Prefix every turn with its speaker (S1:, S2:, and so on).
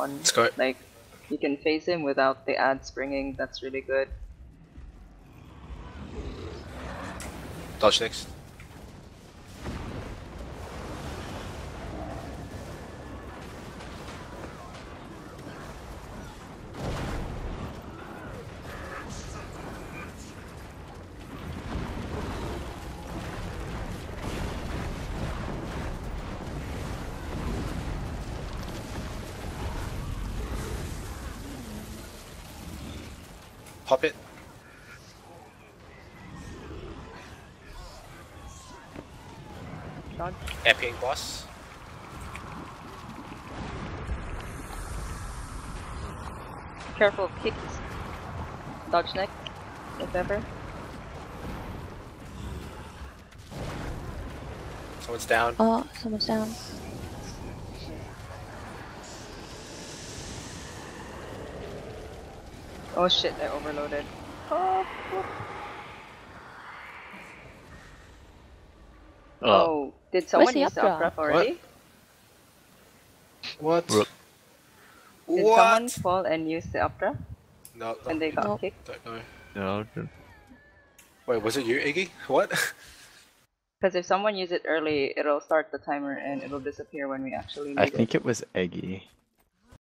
S1: one.
S2: Let's go.
S1: Like, you can face him without the ad springing. That's really good.
S2: Dodge next. Pop it.
S1: Dodge.
S2: Epping boss.
S1: Careful of kicks. Dodge neck, if ever.
S2: Someone's down.
S3: Oh, someone's down.
S1: Oh shit, I overloaded. Oh, oh. did someone use the
S3: updraft?
S1: updraft already?
S2: What?
S4: Rook.
S1: Did
S2: What?
S1: someone fall and use the updraft
S2: No,
S1: when they got
S3: Nope.
S1: kicked?
S2: don't know.
S4: No, d-
S2: Wait, was it you, Iggy? What?
S1: Because if someone use it early, it'll start the timer and it'll disappear when we actually need it.
S4: I think it was Eggy.